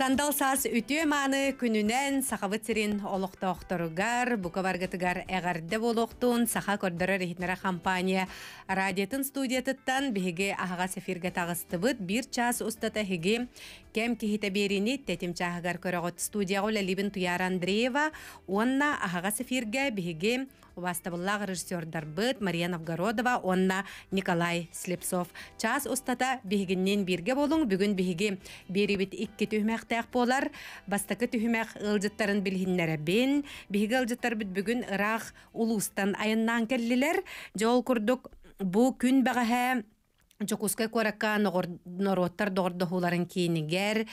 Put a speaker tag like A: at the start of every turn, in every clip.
A: Сандал саас үтүө мааны күнүнен сахабыт сирин олохтоохторугар, букабаргатыгар эгарде болохтун саха көрдөрөр ихнера компания радиотын студиятыттан биһиги ахага сефирге тагыстыбыт бир час устата хиги кем кихите берини тетим чахагар көрөгөт студияга либин туяр Андреева, онна ахага сефирге биһиги Вастабыллаг режиссердар быт Мария Новгородова, онна Николай Слепцов. Час устата бигиннен бирге болуң, бүгүн биги берибит икки түһмәктәк болар. Бастакы түһмәк ылжыттарын билһиннәре бен, ылжыттар бит бүгүн Ирак улустан айыннан келлилер. Жол курдук бу күн багаһа Жокускай коракка нороттар дордохуларын кейнигер,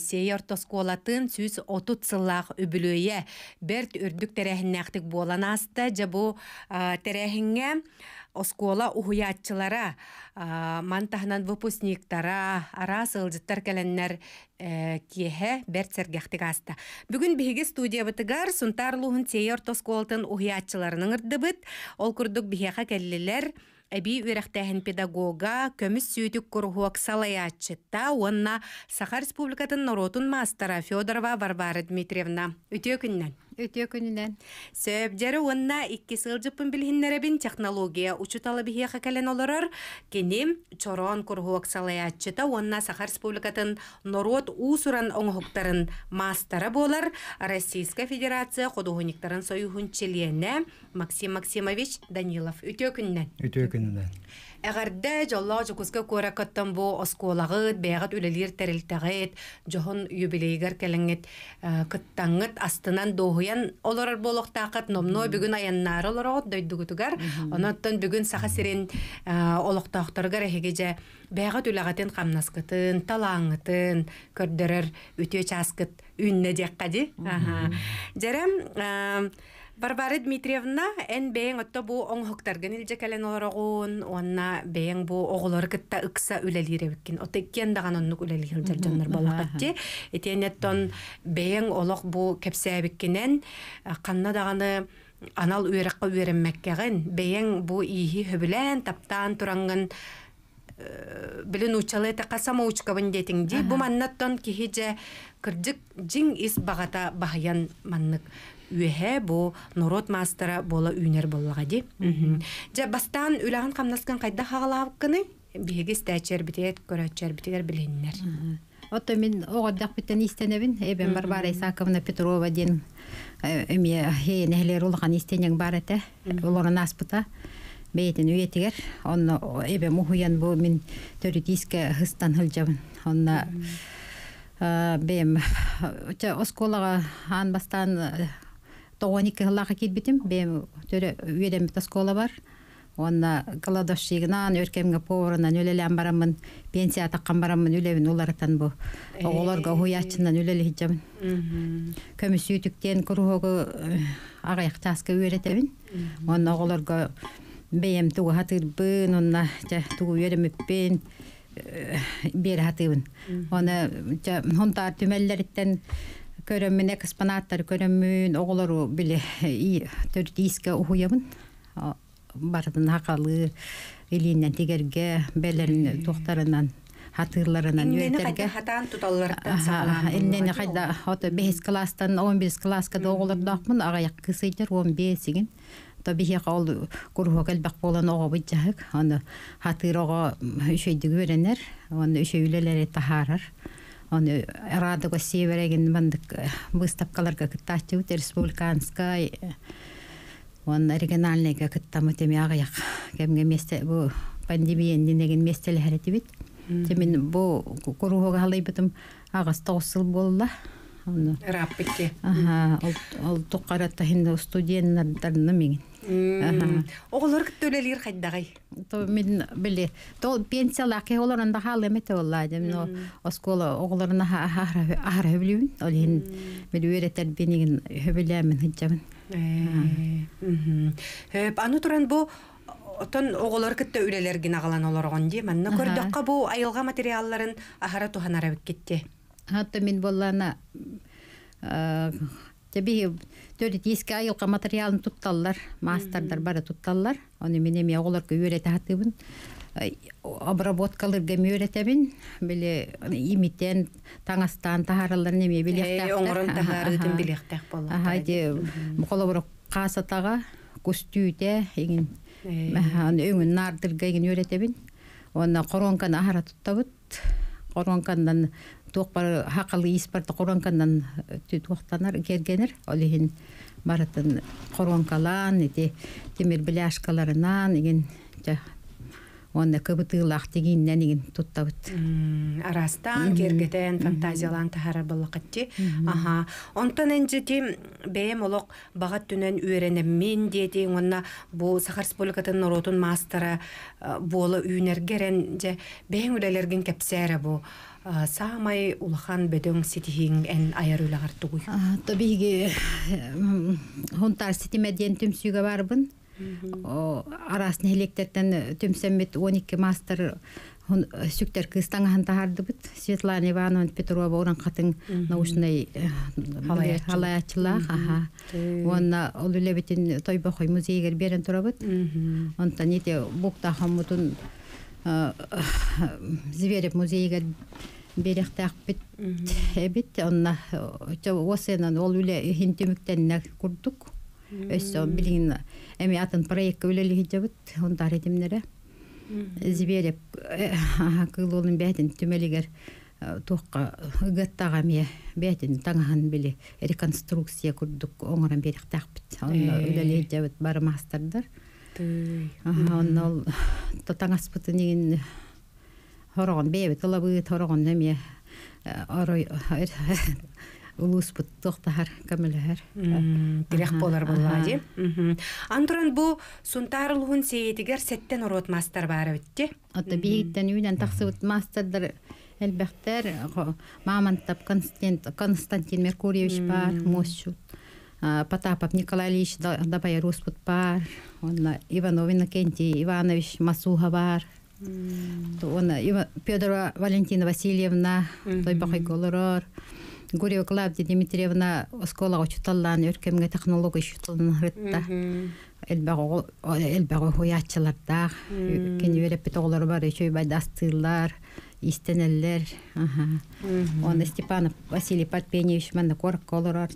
A: сей ортосколатын сүз отут сыллах үбілөйе берт үрдік тәрәхіннәқтік болан аста, жабу тәрәхінге оскола ухуячылара, мантахнан выпускниктара, ара сылжыттар кәләннәр киэхэ берт сәргәқтік аста. Бүгін биһиги студия бытыгар сунтарлуһун сей ортосколатын ухуячыларының ырдыбыт, ол күрдік биһиға кәллелер, Эби үрәхтәһен педагога, көміс сүйдік кургуак салаяччытта, онна Саха Республикатын Норотун мастера Федорова Варвара Дмитриевна. Күннән.
B: Өтө күнінен.
A: Сөбдері онна икки сылжыппын билхиннеребин технология учуталы бихияха кәлен олорор. Кенем чорон кургуак салаяччыта, онна Саха Республикатын Норот усуран оңхуктарын мастера болар. Российская Федерация ходугуниктарын союхун челиене Максим Максимович Данилов. Үтө күннән.
C: Үтө күнүнен.
A: Әгәрдә жалла жокуска кора каттан бу осколагыт, бәгат үлелер терилтәгәт, жохон юбилейгар кәләңет кыттаңыт астынан доһуян олорар болохтакат номно бүгүн аяннар олорот дойдугутугар. Онаттан бүгүн саха сирен олоктактаргар хегеже бәгат үләгәтен камнаскытын, талаңытын көрдөрөр үтө часкыт үнне дяккади. Аха. Жарам Барбара Дмитриевна эн бэйэн отто бу оңхоктарган илже кэлен орогун, онна бэйэн бу оголор кытта ыкса үлелиребиккин. Отто иккен даган оннук үлелихил жаржаннар балакатти. Этенеттон бэйэн олох бу кепсәбиккинен канна даганы анал үйрәккә үйрәнмәккәген бэйэн бу ихи хөбүлән таптан туранган билин учалы учкабын детиңди. Бу маннаттон кихиже кырдык жиң ис багата бахаян маннык үөһэ бу норот мастера бола үнер боллага ди. Жа бастан үләгән камнаскан кайда хагалабыккыны биһиге стәчер битет көрәчер битер биленнәр.
B: Отто мен оғаддақ біттен истенебін, эбен Барбара Исаковна Петрова ден эме хейен эхлер улған истенең бар әті, оларын аспыта. Бейтін үйетігер, онны эбен мухуян бу мен төрі диске хыстан хылжабын. Онна бем осколаға ан бастан тоғаник хыллаға келбетім, бем төрі үйеден біт оскола бар. Онна каладошигынан өркемге поварынан үлелен барамын, пенсия таққан барамын үлебін оларытан бұл. Оларға хуячынан үлелі хиджамын. Көміс үйтіктен күрғығы ағаяқ часка үйретебін. Онна оларға бейем туғы хатырбын, онна туғы үйеремеппен бері хатыбын. Оны хонтар түмәлләріттен көрөммүн экспонаттар көрөммүн оголору биле төрт иске ухуябын бардын хакалы илинен тигерге белерин туктарынан хатырларынан
A: үйөтерге хатан туталлардан сагалам.
B: Иннени кайда ото 5 класстан 11 класска да оголордакмын агаяк кысыйтыр 15 сигин. То бихи кол курхо келбек болан ого быжак. Аны хатыр ого үшөйдү көренер. Аны үшөйлелер тахарар. Аны радого севереген бандык выставкаларга кыттачы республиканская он региональныйга кыттамы теме агаяк кемге месте бу пандемиян динеген местеле харетибит темен бу курухога халайбытым агас тоғыз болла оны
A: раппикке
B: аха ол туккаратта хинде студенттарны меген
A: оголор кыттөлелер хайдагай
B: то мен биле то пенсиялаки оларында хал эмете болла но оскола оголорна ахара хөблүбүн ол хин мен үйретер бенеген хөбүләмин хиджабын
A: Хөп, аны туран бу отон оголор кытта үлелерген агалан олоргон ди. Манна көрдөккө бу айылга материалларын ахара туханара кетти.
B: Хатта мен боллана Теби төрт еске айылға материалын тутталлар, мастердар бары тутталлар. Оны мен эме оголорго үйрете хатыбын. обработкаларга мөретебин биле имитен таңастан тахаралар неме билехтак
A: оңорон тахарытын билехтак болот
B: аха де колобур каасатага кустүүте игин өңүн нардырга игин өретебин онна коронканы ахара туттабыт коронкандан туокпар хакалы испарта коронкандан туохтанар кергенер. Олихин баратын коронкалан ити темир бляшкаларынан igen онна кыбытыылаах тигииннен igen туттабыт.
A: Арастан кергетен фантазиялан тахара баллакатти аха. Онтон энжи тим бэм олок багат түнен үйренеммин диети онна бу сахар республикатын норотун мастера буола үйнергерен же бэң үлелерген кепсере бу. Саамай улахан бөдөң ситиһиң эн аяр үлэгар тугуй
B: табиги хунтар ситимедиен түмсүүгө барбын. Арасын электерден түмсеммит 12 мастер сүктер кыстаңахан тахардыбыт Светлана Ивановна Петрова уран катын научный халаячылах аха. Онна ол үлебитин тойбохой музейгер берен турабыт онта нете букта хамутун зверев музейгер берехтаакпит эбит онна осенан ол үле хинтүмүктенне курдук. Өссө билин эми атын проектка үлелиги жабыт онтар этимнере зверев кылуулун бээтин түмелигер туокка ыгаттага мие бээтин таңахан били реконструкция курдук оңорон берехтаакпит онна жабыт бары онна ол таңаспытын игин хорогон бэбит ылабыт хорогон эме орой улуспут тохтахар камелехер
A: тирэх болар болла ди антуран бу сунтарылгын сейетигер сеттен орот мастер бары битти
B: ата бииттен үйден тахсыбыт мастердер элбехтер мамантап константин меркурьевич бар мосчут. Потапов Николай Ильич Дабай Руспут бар, онна Иванов Иннокентий Иванович Масуха бар, онна Пёдора Валентина Васильевна, той бахай голорор, Гурьева Клавдия Дмитриевна осколага чуталлаан өркемге технология чуталын хырытта. Элбағы хуячыларда, кені вереппет оғылар бар, еще байдастырлар, истенеллер. Он Степанов Василий Подпеневич манна корк колорар,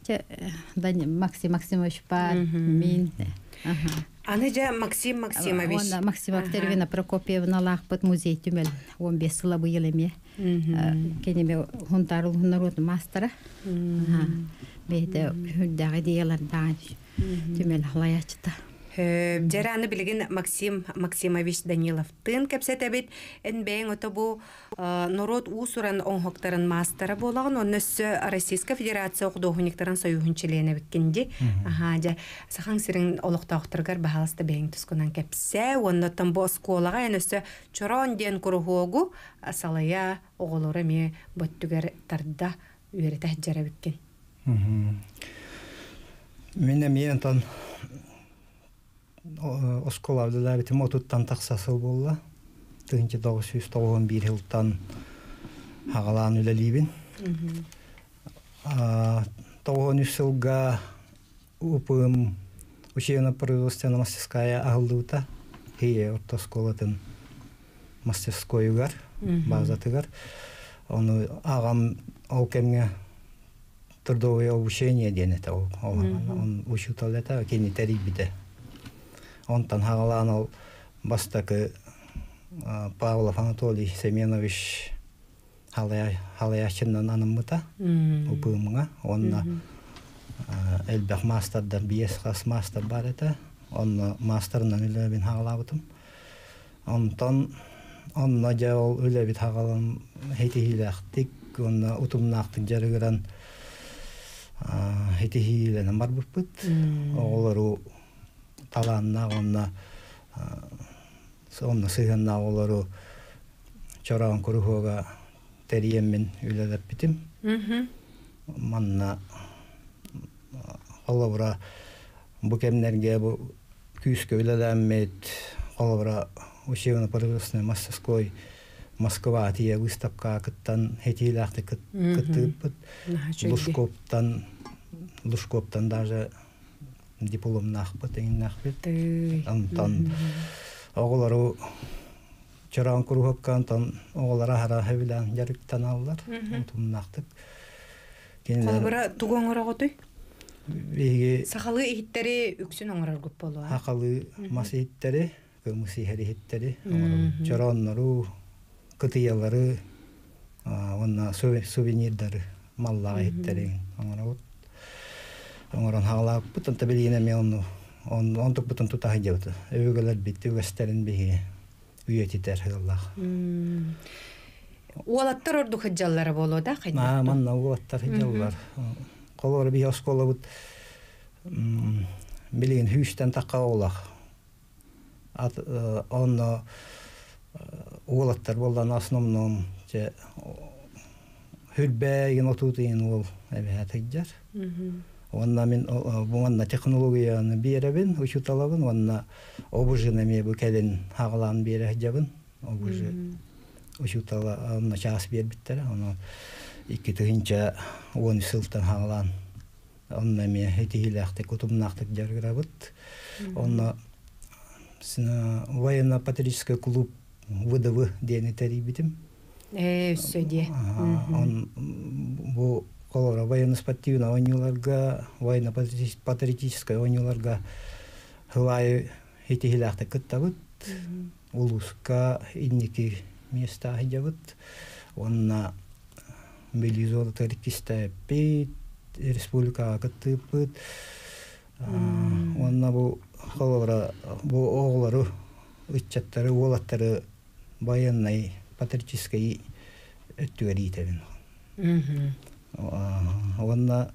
B: Максим Максимович бар, мин.
A: Аны жа Максим Максимович.
B: Онда Максима Актервина Прокопьевна лахпыт музей түмел 15 сыла быйыл эме. Кенеме хунтарыл хунарот мастера. Бейте хүддәге диялар да түмел халаячта.
A: Жараны билген Максим Максимович Данилов. Тын кепсетебит эн бэйн ото бу народ усуран оңхоктарын мастера болагын оннөссө Российская Федерация окудоохуниктарын союхунчилене биккенди. Аха жа сахан сирин олоктоохтаргар бахаласта бэйн тускунан кепсе оннотон бу сколага энөссө чорон ден курухуогу асалая оголора ме боттугар тарда үйрете
C: мен тон осколавды да битим отуттан тақсасыл болла. Тыгынчы 991 жылдан хагалан үлелибин. Тоғын үсілға упым учебно производственно мастерская агылдыута. Хие отто сколатын мастерской угар, базатыгар. Оны ағам ол кемге трудовое обучение денете ол. Он учутал это, кені терибиде. Онтан хагалан ол бастакы Павлов Анатолий Семенович халаячыннан аныммыта упымыңа онна элбэх мастердар биес хас мастер бар эте онна мастернан үлебин хагалабытым онтон онна жа ол үлебит хагалан хетихилэхтик онна утумнаактык жарыгыран хетихиленен барбыппыт оголору таланна онна онна сыганна олору чораан курухуга териеммен үлелеппитим манна олобура бу кемнерге бу күүскө үлелеммит олобура учебно производственной мастерской Москва тие выставка кыттан хетилахты кыттыппыт лушкоптан лушкоптан даже диплом нахпыт эйин нахпыт антан оголору чорон курухаккан тон оголара хара хевилан жарыктан аллар тумнактык кенелер
A: Колбара тугоңороготой.
C: биги
A: Сахалы иттери үксүн оңорор көп болуа.
C: хакалы масииттери кымыси херихиттери чороннору кытыялары онна сувенирдары маллага хиттери оңоробут оңорон хагалааппыт онта билигине ме онну он онтук бутун тутаһы жабыты өбөгөлөр бит үгестерин биги үйетитер хыллах
A: Уолаттар орду хаджаллары болуа да,
C: а
A: хайда.
C: манна уаттар хижаллар колор би осколобут билигин хүүстен такка олах ат онно уолаттар болдан основном же хүрбәген отутыйын ол эбе хиджар Онна мен буңанна технологияны беребин, учуталабын, онна обужына ме бу кәден хагалан бере жабын. Обужы учутала онна час бербиттер, оны икки тыгынча 10 сылтан хагалан. Онна ме хетиләхте кутумнахтык жаргырабыт. Онна сына военно-патриотический клуб ВДВ дені тәрибитим.
A: Э, сөйде.
C: Он бу колора военно спортивный ойнуларга военно патриотическая ойнуларга хылай эти гилахты кыттабыт улуска инники места хиджабыт онна мелизор тарикистапит республика кыттыпыт а, онна бу колора бу оглары ыччаттары уолаттары военной патриотической э, өттүгеритебин Онна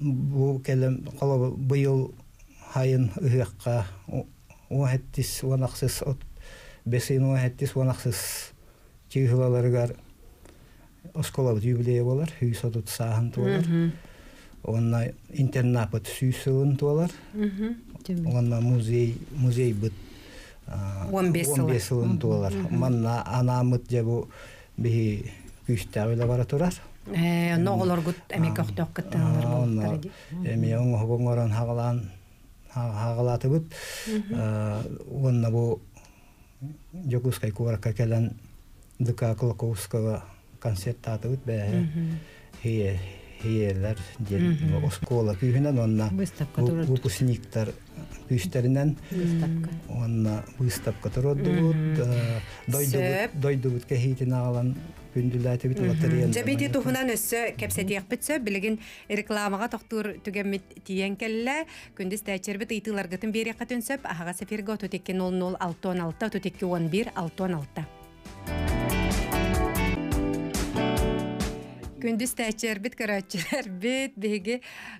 C: бу келем кала быйыл хайын ыһыакка уахеттис уанаксыз от бесин уахеттис уанаксыз чыгылаларгар осколабыт юбилея болар хүйс отут сааһын туолар онна интернапыт сүүсылын туолар онна музей музей быт
A: Он бес сылы.
C: сылын туолар манна анамыт жабу бихи күстәбеле бара турар
A: Э, ноголор гут эмек охток кыттаалар болуптар иди.
C: эми оң хобоңорон хагалан хагалатыбыт онна бу жокускай куарка келен дыка колоковского концерт атыбыт бෑ хие хиелер ден оскола күйүнен онна
B: Выставка
C: ву-
B: турат.
C: выпускниктар күүстеринен
B: Выставка.
C: онна выставка туродубут
A: Сөп.
C: дойдубут кехитин агалан күндүләтибит лотерея
A: Жабити тухунан өссө кепсетиях битсө билигин рекламага тохтур түгеммит тиен келле күндүз тәчербит ыйтыларгытын бери катын сөп ахага сефирге отутекки 00 616 отутекки 11 616 күндүз тәчербит көрөчүлөр бит биги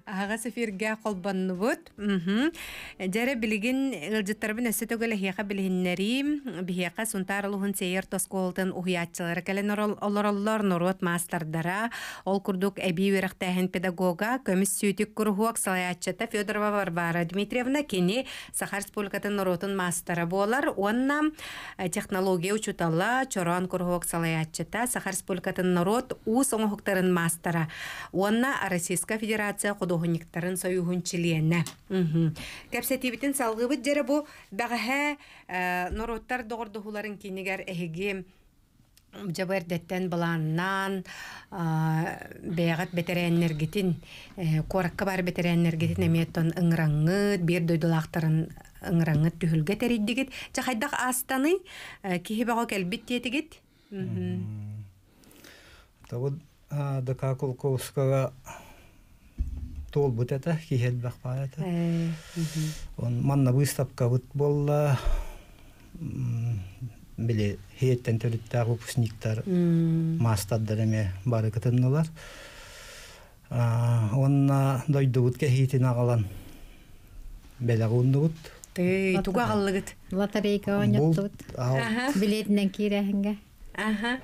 A: ага сефирге колбаннубут жаре билигин ылжыттарбын өссө төгөлө хияка билихиннери бихияка сунтарылуһун сейер тоскуолтын уһуяччылары келен орол- олороллор норот мастардара. Ол курдук эби үерехтээхин педагога көмүс сүүтүк куруһуак салаяччата федорова варвара дмитриевна кини саха республикатын норотун мастара буолар уонна э, технология учуталла чорон куруһуак салаяччата саха республикатын норот уус оҥоһуктарын мастара уонна российска федерация кудуһунниктарын союһун чилиэнне кэпсетибитин салгыбыт жере бу э, нороттар доҕордоһуларын кинигер эһиги жабырдеттен баланнан бэйагат бетерэннергитин коракка бар бетерэннергитин эмиеттон ыңраңыт бир дойдулаактарын ыңраңыт түһүлгэ териддигит жахайдах астаны киһи баҕо келбит тиетигит
C: Табыт ДК Колковского тол бут это, кихел бах па это.
A: Э,
C: Он манна выставка вот болла м, биле хейттен төлүттә выпускниктар мастаддар эме бары кытыннылар. Онна дойдубут кехитин агалан белагундубут.
A: ты туга галлыгыт
B: Лотерейка.
A: Аха.
B: Билетинен кирэхинге.
A: аха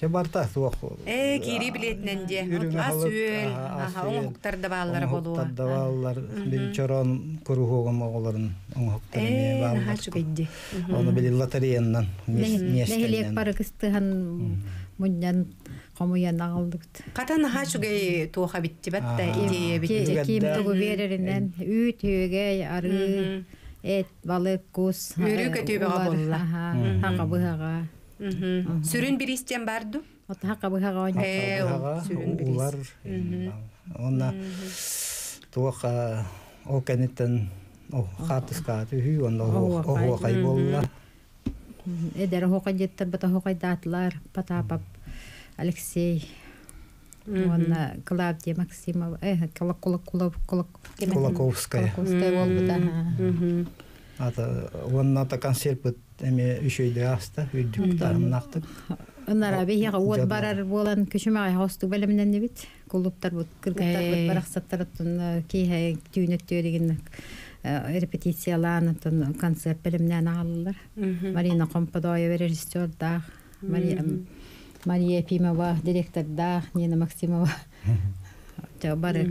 C: Че барта туох.
A: э кири билетинен же
C: Үрүңө
A: ас үөл
C: аха, ас
A: аха
C: үөл.
A: оңуктар да баалары болуа.
C: Даваллар. Бил чорон курухогом оголарын оңоктар
A: э
C: эме
A: наха
C: баалар.
A: чугайди
C: Оны били лотереяннан
B: Нехилек бары кыстыхан муньян комуян агалдыгыт.
A: Ката наха чугай туоха битти батта идея битти.
C: Ки-
B: Ким тугу береринен үйт үйгө ары. Эт балык кус
A: Үрүү көтүүбэҕэ болла.
B: хака быһага
A: Мгм. Сүрүн биристен барду?
B: от хака быһага оñ
A: Э, ол
C: Ага,
A: сүрүн бирис.
C: улар онна туаха ол кенеттен о хатыскааты хүй онда
B: Оһуакай.
C: оһуакай болла
B: эдер хока жеттер бата хокай датлар потапов алексей онна клавдия максимова э кулак кулак кулак болбута
A: Мгм.
C: ата консерпыт эме үшөйдө аста үйдүк таамнактык
B: Онара бейяға уот барар болан көшімағай хосту бәлімінен не бит. Клубтар бұд, кыргыттар бұд,
A: Э.
B: барақсаттар тұн кейхе түйінеттер деген репетицияланы тұн концерт бәлімінен ағалылар.
A: Мгм.
B: Марина Компадоева режиссер да, Мария, Мария Ефимова директор да, Нина Максимова. Жа бары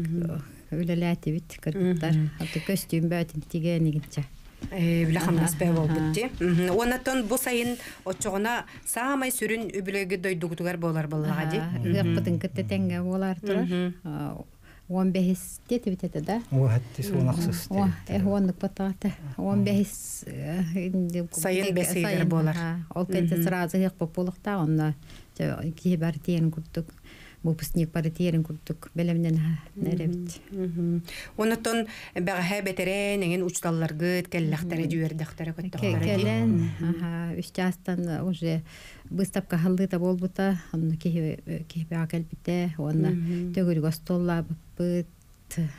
B: үлеләті бит кыргыттар. Аты костюм бәтін тиген
A: Э, биле хамнас бе
B: Ага,
A: болбут ти. Мгм. Онотон бу сайын очогона саамай сүрүн үбүлөгө дойдугутугар болар боллага ди.
B: Гыппытын кытты тәңгә болар тұрар. 15 тете бит это да?
C: уахатти суунаксыз
B: О, э онлык батата. 15 инде
A: Сайын бәсегер болар.
B: Ол кенте сразу як популыкта, онда ки бар тиен курдук. Выпускник бар тиен курдук. Белемнен неребит.
A: Мгм. Онотон бәгә бетере неген учталларгы келләхтәре жүйердәхтәре көттәхтәре.
B: Келен, ага, үч жастан уже выставка халлыта болбута, онна ки ки бакел бите, онна төгүргө столла быт,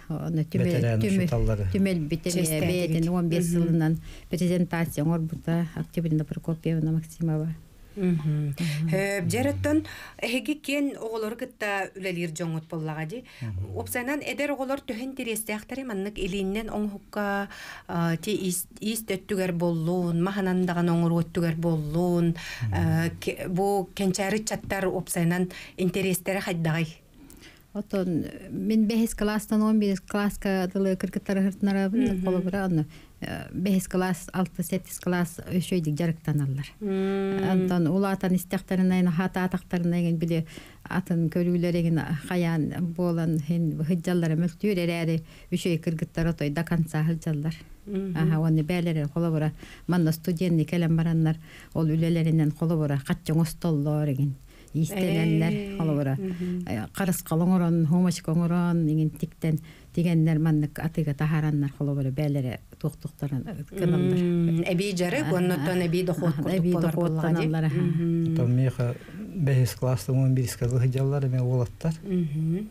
B: онна түмел
C: Ветеран
B: түмел
C: учуталлары.
B: түмел бите
A: Честер
B: беден
A: дегит.
B: 15 жылынан презентация орбута Октябрина Прокопьевна Максимова.
A: Э, Жереттен эһиги кен оголор кытта үлелир жоңут боллага ди. Опсанан эдер оголор төһен терестяхтары маннык илиннен оңхукка те ис төттүгер боллун, маханандаган оңор өттүгер боллун. Бу кенчари чаттар опсанан интерестери хайдагай.
B: Отон мен бехис класстан 11 класска дылы кыргыттар хыртнара болобура аны. 5 класс, 6-7 класс өшөйдік жарықтан алар. Антон улатан истектарынан хата атактарынан биле атын көрүүлөрүн хаян болан хин хыджаллар мөлтүр эрери өшөй кыргыттар отой да конца хыджаллар. Аха, оны бәләре кола бара. Манна студентник элем бараннар, ол үлелеринен кола бара, катчың остоллор деген.
A: истеленнер
B: халыбыра. Э, Карыс калыңырын, хомыш калыңырын, деген тиктен дигәннәр маннык атыга тахараннар халыбыра бәләре туқтуқтарын кыналлар.
A: Эби жарык, оннотон эби дохот
B: Эби
A: курдук болар
B: дохот
A: боллага ди.
B: таналлар, аха.
A: Мгм.
C: то меха бехис класста он бириске хыджаллар эме олаттар
A: Мгм.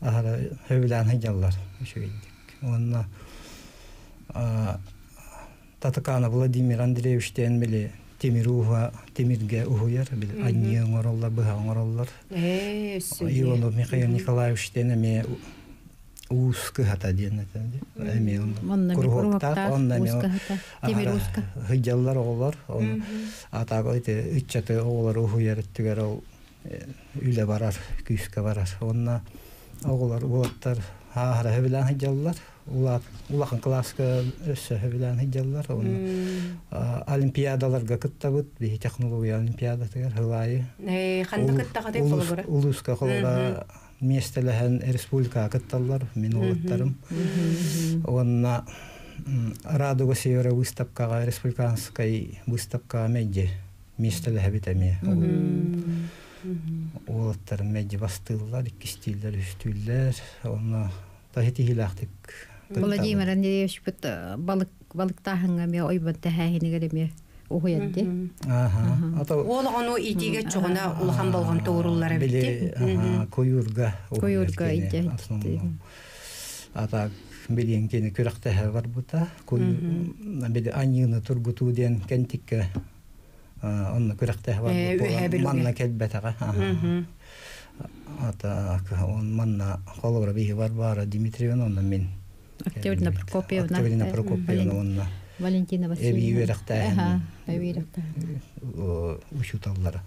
C: ахара хөвлән хыджаллар үшөйдик онна а, татакана владимир андреевичтен биле темируха темирге ухуяр биле анне оңороллар быха оңороллар
A: Э, өссө.
C: Иванов Михаил Николаевичтен эме уус кыхата диэн эме
B: Манна
C: курухоктар онна эме
B: уска хата, темир уска.
C: хыджаллар оголор он атаго ите үччаты оголор ухуярыттыгер ол э, үле барар күйүскө барар онна оголор улаттар хаахара хөбүлэн хыджаллар улат улахан класска өссө хөбүлэн хыджаллар онна а, олимпиадаларга кыттабыт бии технология олимпиадатыгер хылайы
A: Э, ханды кыттага деп болу бара.
C: улуска холора местелеһен республика кытталлар мен улаттарым онна м, радуга севера выставкага республиканской выставка меди местелеһе битеме улаттарым меди бастыллар иккистилер үстүллер онна тахити хилахтык
B: Владимир Андреевич бит э, балык балык тахынга ме ойбан тахайнигер
A: Ол ону итиге чугуна улахан болгон тооруллар
C: биле
A: битти.
C: ухуяр кене,
B: ите,
C: основном. ата билен кене күрәктәһе бар бута. Аньыны тургуту ден кентикке онны бар
A: Э,
C: манна ата он манна холора бихи бар бара дмитриевна онна мен
B: Октябрина Прокопьевна.
C: Октябрина
B: э,
C: Прокопьевна онна.
B: Валентина Васильевна.
C: Эби үйрәктәһе.
B: Аха, эби үйрәктәһе.
C: ушуталлары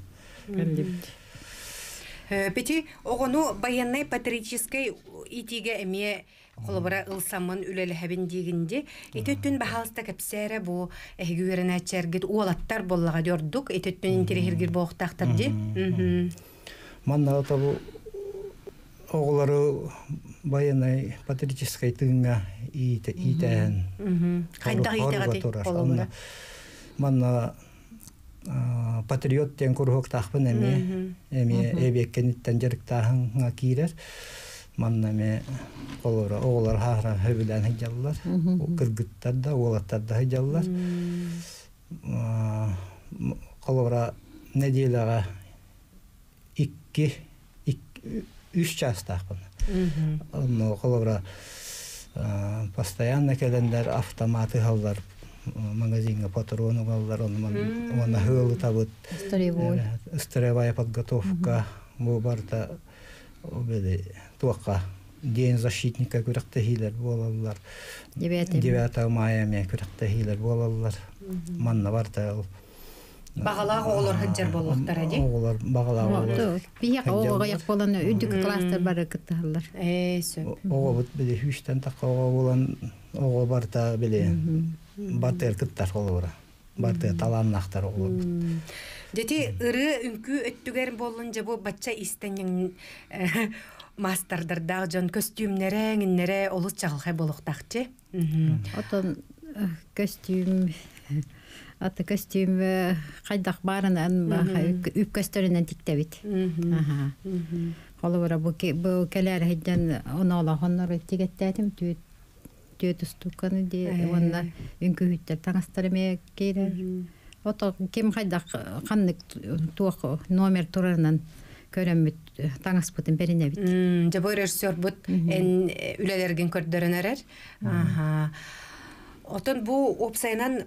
A: Э, Пети огону военной патриотической итиге эме холобара ылсамын үлелехебин дигинде итөттүн бахалста кепсере бу эхгүренә чергит уолаттар боллага дөрдүк итөттүн интерехиргир боохтактар ди.
C: Манна ата бу оголары военной патриотической тыңга.
A: Хайдах итегати олобура.
C: Манна патриот тен курхок тахпын эми эми эбеккениттен жарыктаһынга кирер. Манна ме олора оголар хара хөбүлән хыҗаллар. Кыргыттар да, олаттар да хыҗаллар. Олора неделяга икки ик- үч час тахпын. Онно колора постоянно келендер автоматы халдар магазинга патроны халдар оны оны хылы табыт
B: Сторевой.
C: строевая подготовка бу барта беде туакка день защитника күрәктә хилер болалар
B: Девятый.
C: 9 мая ме күрәктә хилер болалар манна барта ул
A: Бағалағы олар хыджар болуқтар әде.
C: Оғылар бағалар
B: Бия оого як болан үдүк класстар бары кытталар.
A: Э, сөп.
C: Ого бут биле хүчтен такка ого болан ого барта биле бартер кыттар олора. Барта таланнахтар ого.
A: Дети ыры үнкү өттүгер болын жабы бачча истенен мастердардаг жон костюмнере, ңиннере олус чагылхай болуктакчы.
B: Отон э, костюм Аты костюм э, кайдак барынан үп көстөрүнөн тиктебит. Аха. Холовара бу ке- бу келер хеджен онола хоннор тигеттетим түт түт стуканы де онна үнкү хүттер таңастар ме кейдер. Ото кем кайдак каннык туак номер турарынан көрөмүт таңаспытын беринебит.
A: Жабы режиссер бут эн үлелерген көрдөрөнөрөр. Аха. Отон бу опсайнан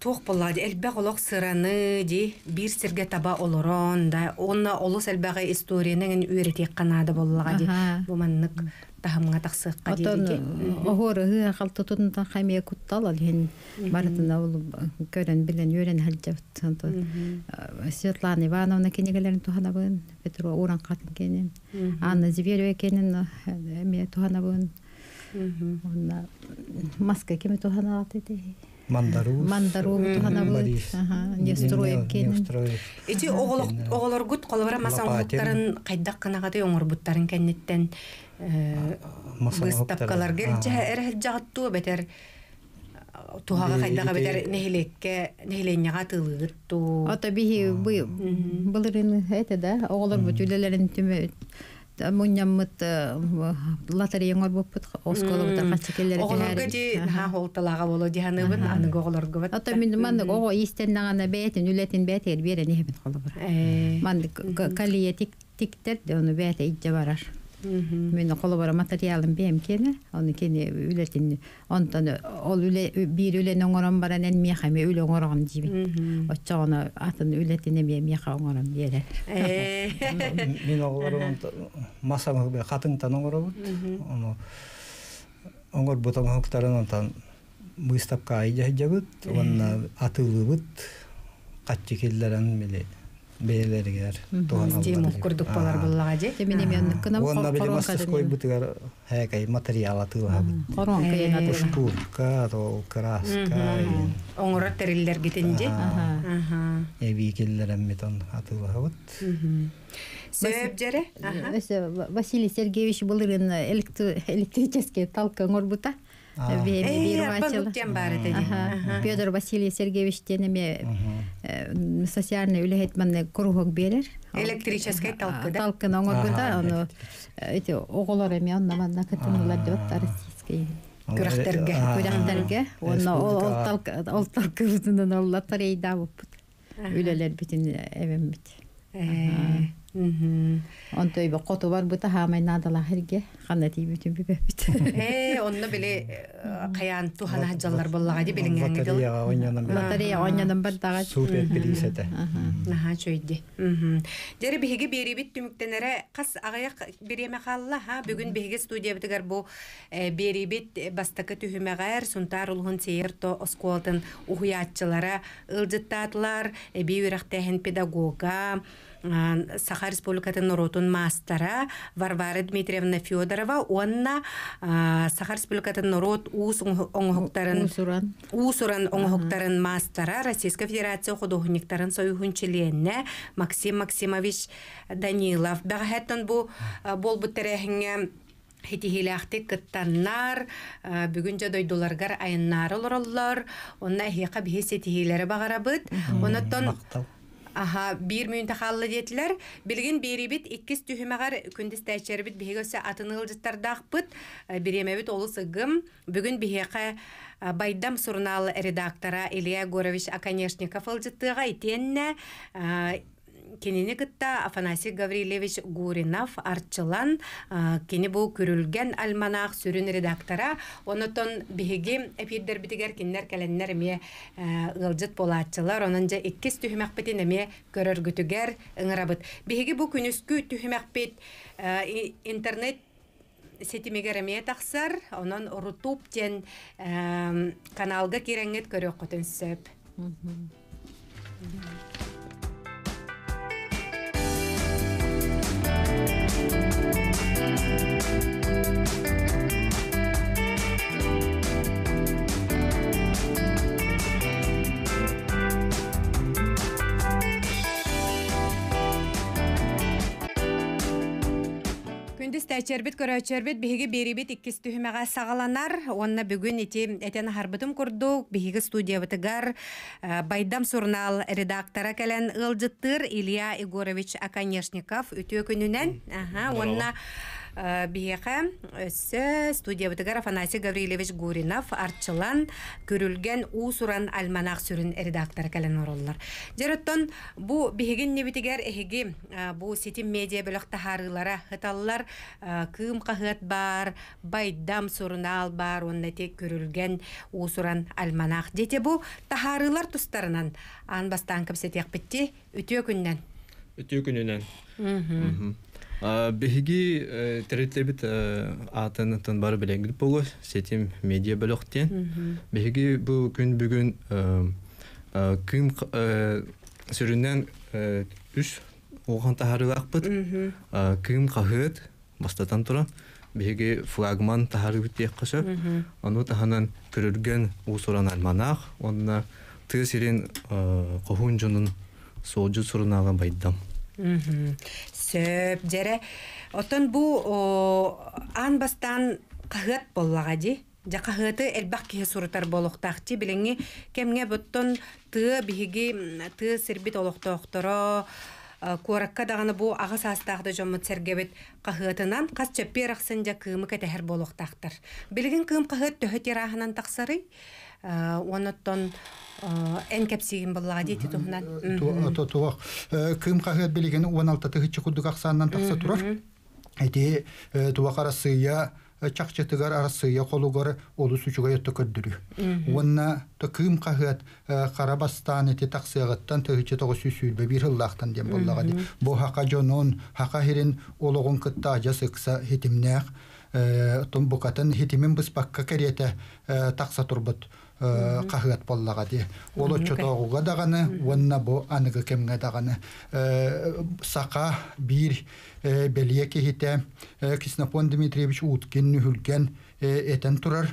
A: туох боллады. Элбэг олох сыраны ди бир сирге таба олорон да онна олус элбэгэ историянын үйретек канады боллага ди. Бу маннык тахымга таксыкка
B: Отон
A: ди.
B: охор хы халтутун та хаме куттал ал хен барытына ул көрөн билен өрен халжап сонто Светлана Ивановна кенегелерин туханабын Петро Уран катын кенен Анна Зверева кенен эме туханабын Онна маска кеме туханалат эти
C: Мандару.
B: Мандару туханабын
C: Борис.
B: Ага Нестроев кенен
C: Нестроев.
A: Ити оголок оголоргут колобара масаңлыктарын кайдак канагаты оңорбуттарын кеннеттен выставкалар келже эрэ жагаттуу бетер тухага кайдага бетер нехилекке нехиленняга тылыгыттуу
B: Ата бихи бу булырын это да оголор бу түлелерин түмө Муньяммыт лотерея оңор буппут осколы бутар качыкелер
A: оголорго ди ха холталага боло диханыбын аны оголорго бат
B: Ата мен ман ого истен нагана бетин үлетин бетер берен ехбин колобур. Ман калия тик тиктер де оны бете итже барар. Мен колобура материалын бем кене, оны кене үлетин онтон ол үле бир үлен оңорон баран эн меха ме үле оңорон жибин. Очоғына атын үлетин эме меха оңорон берер.
C: Мен оғылар масамы бе қатыңтан оңыр бут. Оны оңыр бутан хоқтарын онтан выставка айжа жабыт, онна атылы бут, қатчы келдерін біле бейлергер.
A: стимул курдук болар боллага ди
B: Темен эме онны кына
C: Онна біле
B: корон
C: мастерской
B: кадын.
C: бутыгар хэкай материал атылы бут.
B: Корон кайын атын.
C: Штурка, то краска,
A: оңорор териллер гитинди аха
C: эви келдерін метон атылы бут.
A: сөп жере аха
B: Өсө Василий Сергеевич булырын электрический талка оңорбута.
C: А.
B: Бе-
A: э
B: бе-
A: аппан
B: бирувачылы.
A: уттен бары деди
B: Ага. Петр Василий Сергеевич денеме социальный үлехет манне кругок берер.
A: электрический талкы да
B: Талкын оңорбута,
C: Ага,
B: аны эти оголор эме онна манна кытынылар деп аттар российский.
A: Күрәхтәргә,
B: Күрәхтәргә, онна ол ол
C: Республика.
B: талка ол талка үзүнөн олла тарейда буппут. Үлелер битин эвем бит.
A: Э, мгм.
B: Онтой бе коту бар бута хамай надала херге хана ти бүтүн бибе бит.
A: Э, онно биле э, каян тухана хаджаллар боллага ди билингән гидел.
C: Лотереяға ойнанан бер
B: Лотерея оңнан бар дага.
C: супер призете.
A: Наха чөйди. Мгм. Дери биһиги берибит түмүктенере кас агаяк береме халла ха бүгүн биһиги студия битигер бу э, берибит бастакы түһүмәгәр сунтар улгын сейерто осколтын ухуяччылара ылжыттатлар биюрактехен педагога а, Саха Республикатын Норотун мастера Варвара Дмитриевна Федорова, онна Саха Республикатын Норот уус
B: Усуран.
A: Уусуран оңоқтарын мастера Российская Федерация художниктарын союхунчилиенне Максим Максимович Данилов. Бәғәттен бу бол бұттарәхіңе Хитихилахтик кыттаннар, бүгүн жа дойдуларгар айыннары олороллор, онна эхиэка биһи сетихилери багарабыт.
C: Мактал.
A: Аха, бир мүйінті қаллы детілер. Білген берибит иккис түхімәғар күндіз тәчербит бігі атын ылжыттардақпыт. Биремебит олы сыгым. Бүгін бігеқі байдам сурнал редактора Илья Горович Аканешников ылжыттыға итенне Кенені кытта Афанасий Гаврилевич Гуринов артчылан а, кені бұл күрілген альманақ сүрін редактора. Онытон биһиги эпирдер битигер киннер кәленнер ме ылжыт болатчылар. Онын жа иккес түхімәк бітін эме көрөргүтүгер ыңырабыт. Биһиги бұл күнүскү түхімәк бит а, и- интернет сетимегер эме тақсар, онон рутуб тен а, каналга киреңет көрөк көтөн Күндіз тәчербит көрөчербит биһиги берибит иккис түһүмэҕэ саҕаланар. Онна бүгүн ити этен харбытым курдук биһиги студиябытыгар э, Байдам сурнал редактора кэлэн ылжыттыр Илья Егорович Аканешников үтүө күнүнен. Аха, онна биһиэхэ өссө студиябытыгар Афанасий Гаврилевич Гуринов арчылан көрүлген уу суран альманах сүрүн редактор кэлэн ороллар. Жарыттан бу биһигин небитигер эһиги э, бу сетим медиа бөлөк тахарылара хыталлар кыым кахыт бар, байдам сурунал бар, онна тек көрүлген уусуран альманах. Дете бу тахарылар тустарынан ан бастан кепсетек битти үтүө күннен.
D: Өтүү күнүнен. Биһиги тереттебит атын тын бары биленгил болу сетим медиа бөлөктен. Биһиги бу күн бүгүн кым сүрүнен үш оған тахарылакпыт. Кым кахыт бастатан тура. Биһиги флагман тахарыбыт диэк кышы. Ону таханан көрүлген усуран альманах. Онна тыы сирин кохун жунун соожу сурунага байдам.
A: Сөп жере. Отон бу о, ан бастан кахыт боллага ди. Жа кахыты элбак киһи сурутар болохтахчы билеңи кемге боттон тыы биһиги м, тыы сирбит олохтоохторо Куоракка даганы бу ага састаахда жоммут сергебит кахыытынан кас чөппер аксын жа кыымы кетехер болохтахтар. Билген кыым төһө тираһынан таксары. Оноттон эн кепсигин боллага дейти тухнан.
E: туох кым кахет билеген 16 тыгычы кудук аксаннан такса турар. Эти туак арасыя чакчытыгар арасыя колугар олус учуга йотто көддүрү уонна то кым кахет карабастан эти таксыягыттан тыгычы того сүсүлбе бир хыллахтан дем боллага ди бу хака жонун хака хирин ологун кытта ажасыкса хитимнеак тон букатын хитимин быспакка керете такса турбут. Кахыат боллага ди. Ол очотоогуга даганы уонна бу аныгы кемге даганы. Сака бир белие кихите киснапон дмитриевич уткин нүхүлген этен турар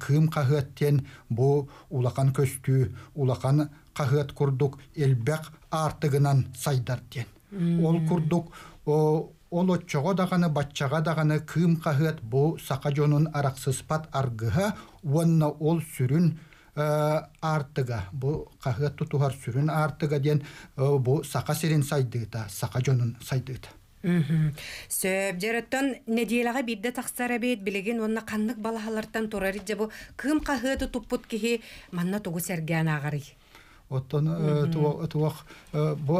E: кыым кахыаттен бу улакан көстүү улакан кахыат курдук элбек артыгынан сайдар тен ол курдук ол отчого даганы батчага даганы кыым кахыат бу сака жонун араксыспат аргыха уонна ол сүрүн артыга бу кахыат тутухар сүрүн артыга ден бу сака сирин сайдыыта сака жонун сайдыыта
A: Сөп жараттан неделаға бидді тақсара бейт білеген онна қаннық балахалардан турар бу кым қағыды туппут кихи манна тугу сәрген ағары.
E: Оттон туох бу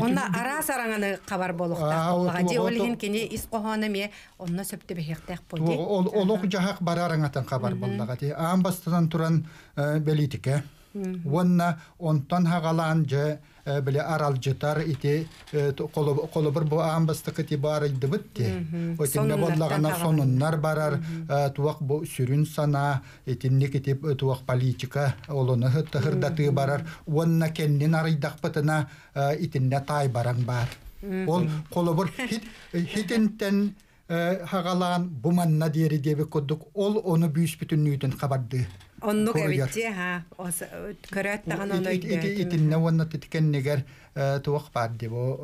A: Онна ара сараңаны
E: Аа,
A: болуға. Де
E: ол-
A: олихин кені ис қоғаны ме онна сөпті бехектақ болды.
E: ол олок жахак барараңатан хабар боллага ти аан бастан туран белитике Уонна онтон хагалаан же э, биле аралжытар ити колобур бу аамбастыкы ти баарыйдыбыт ти отинне
A: Сонуннартан
E: боллагана
A: хагалан.
E: сонуннар барар э, туак бу сүрүн сана итинни китип э, туак политика олону тыхырдатыы барар. Уонна кеннин арыйдакпытына э, итинне тай бараң бар ол колобур хит- хитинтен э, хагалаан буманна диери диэби курдук ол ону бүүс бүтүннүүтүн хабарды
A: Оннук
E: Көрігер.
A: эбитти, ха. Ос- Көрөт таган оны
E: итинне вонна титкеннигер туох барди бу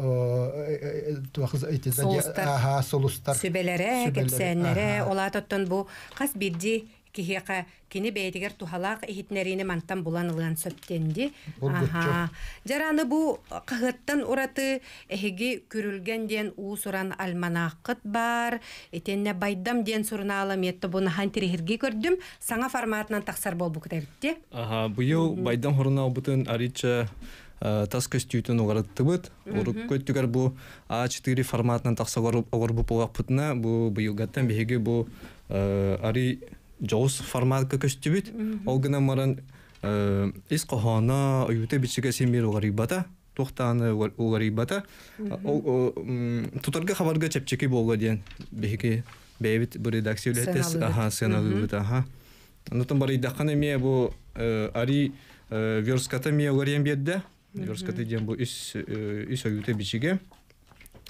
E: туох
A: Солустар.
E: аха солустар
A: Сүбелере,
E: Сүбелере,
A: кепсәннәре,
E: аха.
A: ола тоттон бу кас бидди кихиэка кини бэйтигер тухалаак ихитнерини мантан булан ылыан сөптенди. Аха. Жараны бу кыһыттан ураты эһиги күрүлген диэн уус уран альманаққыт бар. Этенне байдам диэн сурнаала метті буны хантирихирги көрдүм. Саңа форматынан тақсар болбу кытабитти.
D: Ага, быйыл байдан хорына бутын арича э, тас көстүйтін оғарыттыбыт. Урuk көттүгер бу А4 форматынан тақса оғырбу болақпытына, бу быйыл гаттан беге бу э, ари жоғыз форматка көстүбіт. Ол гына маран э, ис қохана уюте бичиге семир оғарибата. Тоқтаны оғарибата. Ол тутарга хабарга чепчеки болға дейін. Беге бейбит bu редакция үлетес.
A: Сценалыбыт.
D: Аха, сценалыбыт, аха. Нутан бары идаққан эме бу э, ари э, верската мия огариян берді. Верската ден бу ис э, ис оюте бичиге.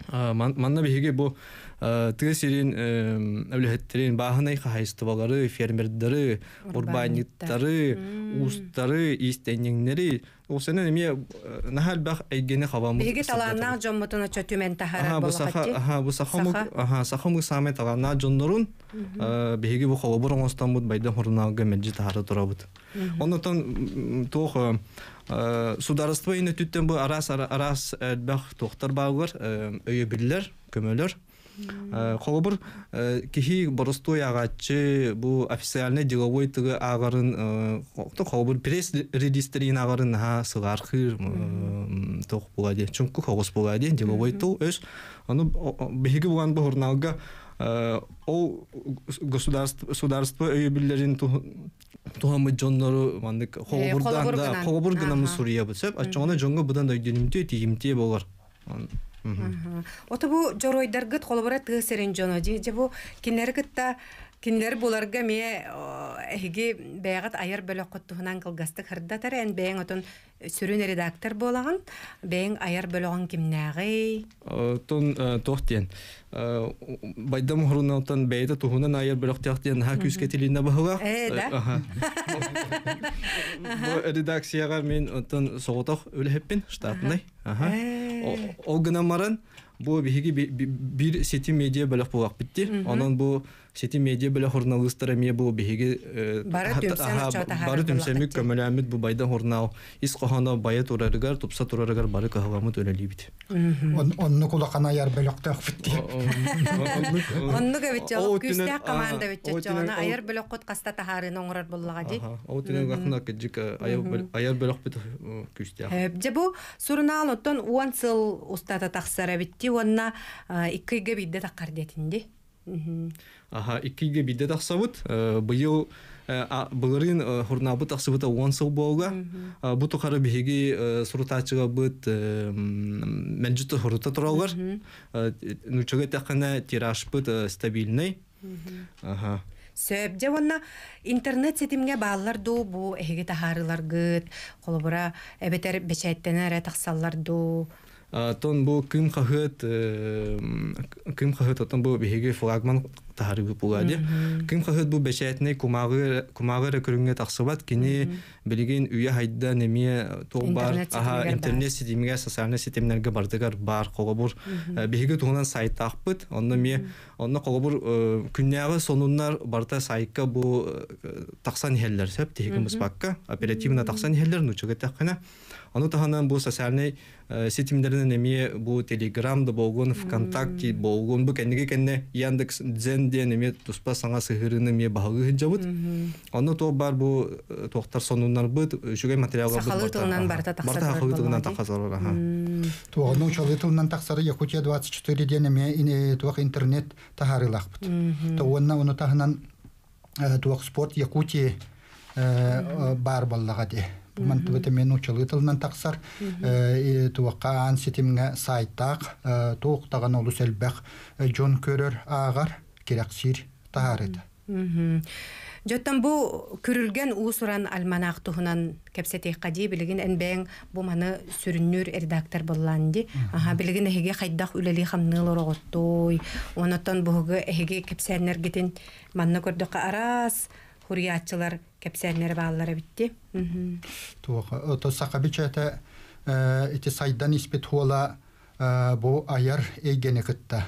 D: Ман- Манна беге бу тыга сирин өлөһеттерин баахынай хайыстыбалары, фермердары, урбаниттары, устары, истеннеңнери. Ол сенен эме нахал бах эйгене хавамы.
A: Биһиги талааннаах жоммутуна чөтүмен тахарар
D: Аха, бу саха,
A: боллакатти.
D: аха, бу саха му,
A: Саха.
D: аха, саха му саме талана жоннорун, беги бу холобор оңостан бут байдан хорунага меджи тахары турабыт. Оннотон тох сударство ине түттен бу арас ара- арас элбах тохтар багыр, өйө биллер, көмөлөр. Холобор кихи боростой агачы бу официальный деловой тыгы агарын то холобор пресс регистрин агарын ха сыгархыр тох булади. Чунку хогос булади деловой то өс аны беги буган бу журналга ол государство государство өйө биллерин тухамы жоннору мандык холобурдан
A: холобур
D: да
A: гынан Аха.
D: сурия бусеп ачоңна жонго будан да динимте тигимте болар.
A: Ото бу жоройдаргыт холобора тыысырын жоно же же бу кинер гытта кинер буларга ме эһиги бэягат аяр бөлөк коттуһунан кылгастык хырдатар эн бэйин отон сүрүн редактор болаган бэйин аяр бөлөгөн кимнагы
D: тон тохтен байдам хуруналтан бейта тухунан айыр бөлөктяктен ха күскө тилине бахыга
A: Э,
D: редакцияга мен отон соготох өлөһеппин штатный аха.
A: Э.
D: Ол гына маран бу биһиги би- би- бир сети медиа бөлөк булак битти. Онон бу сети медиа бөлөк журналисттар эме бу биһиги
A: Бары битти.
D: көмөлөмүт бу байдан журнал ис кохана бая турарыгар тупса турарыгар бары кахаламыт өлөлибит
E: онну кулакана яр бөлөктөк битти
A: онну габит
D: Ол
A: жолук
D: түнен-
A: күстэ команда жона
D: түнен-
A: аяр бөлөк кот каста тахарын оңорор боллага ди
D: Ол тенен гахна кеджик аяр бөлөк бит күстә.
A: Же Э, бу сурнаал оттон уан сыл устата тахсара битти уанна иккиге бидде таккар детинди.
D: Аха, иккиге бидде тахсабыт. Быйыл Бұлырын хурнабы тақсыбыта он сыл болға. Бұ тұқары бігеге сұрытачыға бұт мәнжіті хурута тұралғар. Нүчіге тақына тираж бұт стабильный. Аха.
A: Сөп же уанна интернет сетимге баалар ду бу эһиге тахарылар гыт, холобура эбетер бечайттенер тахсаллар ду.
D: А, Тон бу кым хахыт кым хахыт отон бу беге флагман тахары бу булади. Кым хахыт бу бешетне кумагы кумагы көрүнгө таксыбат кини билген үйө хайда неме тол бар.
A: Интернет
D: Аха
A: сетимгер бар.
D: интернет сетимге социальный сетимлерге бардыгар бар колобур. Беге тугунан сайт акпыт. Онда ме онда колобур күннягы сонуннар барта сайка бу таксан хеллер сөп тегин бакка оперативно таксан хеллер нучуга такана. Аны таханан бу социальный сетимдеринен эми бу телеграмда болгон вконтакте болгон бу кенеге кенне яндекс дзен де неме туспа саңа сыгырыны ме багы жабыт. Аны то бар бу э, тоқтар сонуннар быт жүгей материалга
A: Сахалы тылынан барта тақсар
D: Барта
A: бар
D: халы тылынан тақсар аха.
E: таксары якутия 24 денеме ине туак интернет тахарылахпыт туонна уну тахынан туак спорт якутия э, бар баллага де мантыбыта мен учалытылынан таксар туаккаан ситимге сайтак тууктаган олус элбэх жон көрөр агар керексир тахарыта
A: Жоттан бу күрүлген уусуран альманах туһунан кепсетей кади билигин энбең бу маны сүрүннүр редактор болланди. Аха билигин эһиге хайдах үлели хамныл ороготтой. Онотон буһугу эһиге кепсәннер гитин манны көрдөк арас хуриятчылар кепсәннәр бааллары битти. Мгм.
E: туоха ото сакабичата ити сайдан испит хуола э, бу аяр эйгене кытта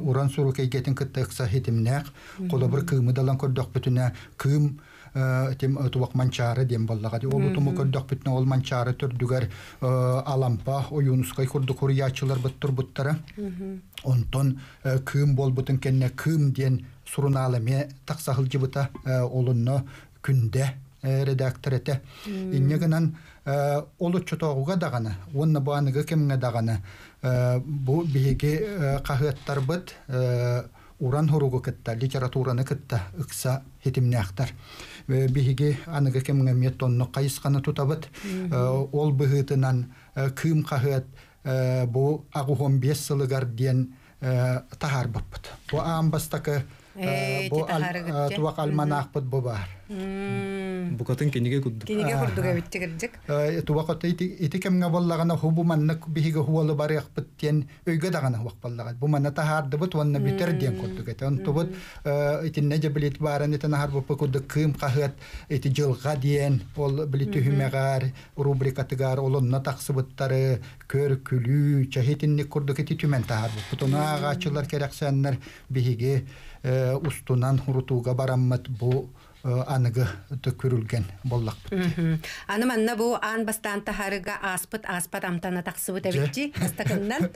E: уран сурук эйгетин кытта ыкса хитимнэк колобыр кыымыдалан көрдөх бүтүнэ кыым э, тим туак манчары дем боллага ди олу туму көрдөх бүтүнэ ол манчары төрдүгер э, алампа оюнускай курдук хуриячылар буттур буттара онтон кыым болбутун кенне кыым диен сурунааламе таксахылжыбыта олунно күнде э, редактор эте иннегенан олу чотоогуга дагана онна бааныга кемге дагана э, бу биһиги кахыаттарбыт уран хуругу кытта литератураны кытта ыкса хитимнээхтар Э, биһиги аныга кемге мет тонно кайысканы тутабыт Э, ол быһытынан э, кыым кахыат э, бу агухон бес сылыгар диен э, тахарбаппыт бу аамбастакы
A: Э,
E: бу
A: ти
E: ал-
A: тахарыгыт
E: э,
A: те.
E: туак алманаахпыт бу бар.
D: Букатын кенеге кудду.
A: Кинеге курдуга биттигирдик.
E: Э, туаката ити ити кемге боллагана хубу маннык биһиге хуолы барыахпыт тиен өйгө дагана хуак боллага бу манна тахардыбыт уонна битер диен курдук эте онтубут итинне же билит бааран итен ахар буппы курдук кыым кахыат ити жылга диен ол билит түһүмегар рубрикатыгар олонна таксыбыттары көр күлүү чахитинник курдук ити түмен тахар буппут ону агачылар керексеннер биһиги э, устунан хурутууга бараммат бу аныгы төкүрүлген боллак.
A: Аны манна бу ан бастан тахарыга аспыт аспат амтана таксыбыт эбитчи астакыннан.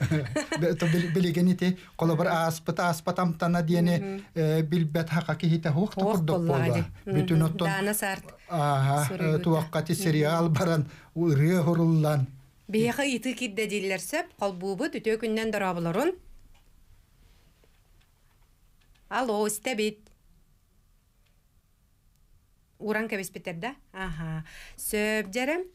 E: билигенити колобар аспыт аспатам тана диене билбет хака кихите хук
A: Ох,
E: тукурдук
A: боллага
E: болла
A: ди.
E: бүтүн оттон
A: Дана сарт.
E: ага туаккати сериал баран үрүө хуруллан
A: Бияха иты кидде диллер сөп, колбубут үтө күннен дорабыларын. Алло, истебит. Уран кебеспетерда? Ага. Сөп жерем.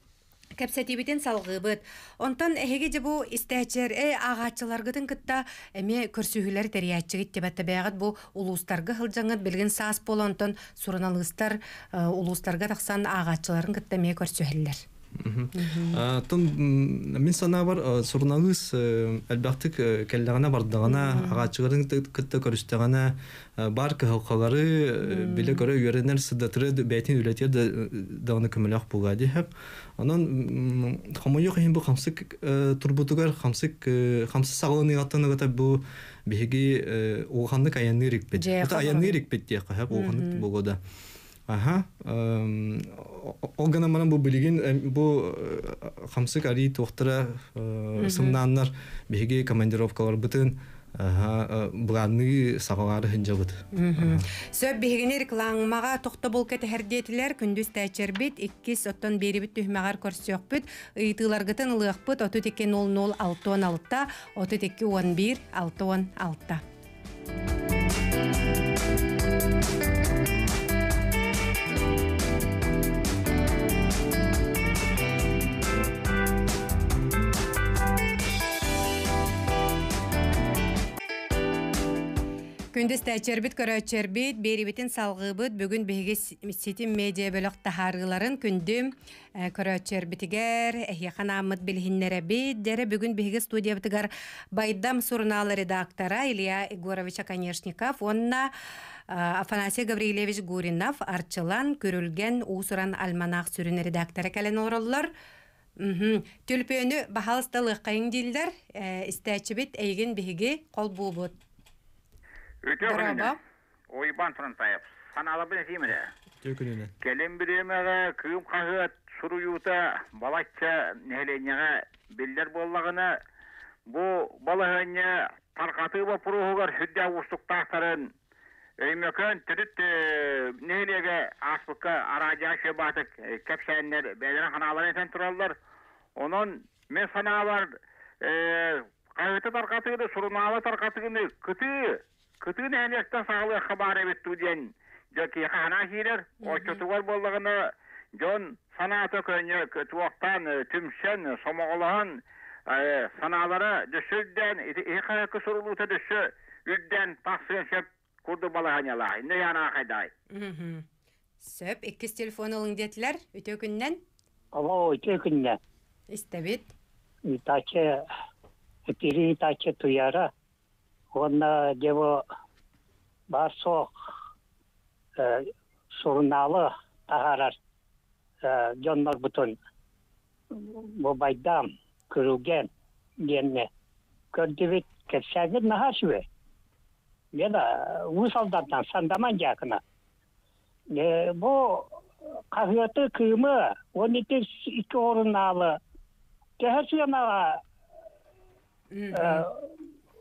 A: Кепсетибитин салгыбыт. Онтан эһеге же бу истәчер э агачыларгытын кытта эме көрсүһүлөр терияччигит тебетте бягат бу улустарга хылжаңыт билген саас болонтон сураналыстар э, улустарга таксан агачыларын кытта эме көрсүһүллер.
D: А, Тон м, мен сана бар э, сурнагыз әлбәттік кәлләгенә бардыгына агачыгырын кытта көрүстәгенә бар кыһалкалары биле көрө үйренер сыдатыры бәйтин үләтер дагына көмөлөк буга һәп анан хамойок һәм бу хамсык турбутугар хамсык хамсы сагылыны ятаны гата бу биһиги уганны каянны рикпет
A: Же,
D: ата аянны рикпет тия һәп уганны бугода Ага. эм, о- Ол гана манан бу билигин эм, бу э, хамсык ари тохтара сымнаннар биһиги командировкалар бытын ага буганны сагалары хинжабыт.
A: Сөп бігіне рекламаға тоқта бол кәті әрдетілер күндіз тәчербет, иккис оттон берібіт түхмәғар көрсөкпіт, ыйтыларғытын ылықпыт, оты теке 00 оты теке 11 6 Күндіз тәчербит көрөчербит, берибитин салгыбыт, бүгін беге сетим медиа бөлөк тахарыларын күндүм көрөчербитигер, эхяхан амыт билхиннере бит, дере бүгін беге студия битигер Байдам сурналы редактора Илья Егорович Конешников, онна а, Афанасий Гаврилевич Гуринов, арчылан көрүлген усуран альманах сүрүн редакторы кәлен ороллар. Түлпөөнү бахалыстылы кайын дилдер, истәчибит эйген биһиги кол буубут.
F: Өте Күнінен. Ойбан Фронтаев. Саналы біле дейміне.
D: Төкүнүнө.
F: Келем біремеға күйім қағыт, сұру юта, балатча нәленеға білдер боллағына, бұ балағыне тарқаты ба пұруғығар хүдде ұстықтақтарын, Өймөкөн түріт нелеге аспыққа арадия шебатык кәпсәннер бәлерін ханалар етен тұралар. Онын мен саналар қайыты тарқатыгыды, сұрыналы тарқатыгыны күті, күті нәлекті сағылы хабар әбет туден жөки қана хирер, очотугар болығыны жон санаты көнye туақтан түмшен сомоғылығын саналары дүшүрден, иқайқы сұрылуты дүші үрден тақсын шеп курду балаганяла. Не яна қайдай.
A: Сөп, иккис телефон алың детилер, өтө күннен,
G: Ало, өте күнне.
A: истебит.
G: Итаче, пири итаче туяра. Онна дево бар соқ, сурналы тахарар жоннор бутун бобайдам күрүген көрдүбүт Беда усалдардан сандаман. Бу кымы, он орын алы.